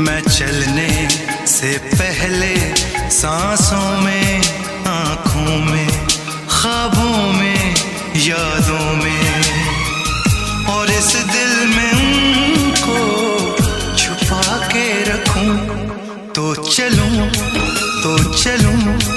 मैं चलने से पहले सांसों में, आँखों में, ख्वाबों में, यादों में। और इस दिल में उनको छुपा के रखूँ। तो चलूँ तो चलूँ।